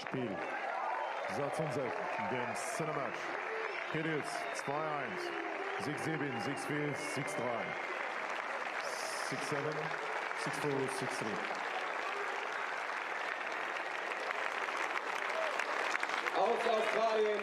Spiel. Satz und Set, dem Cinematch. Kiddies 2-1, 6-7, 6-4, 6-3, 6-7, 6-4, 6-3. Aus Australien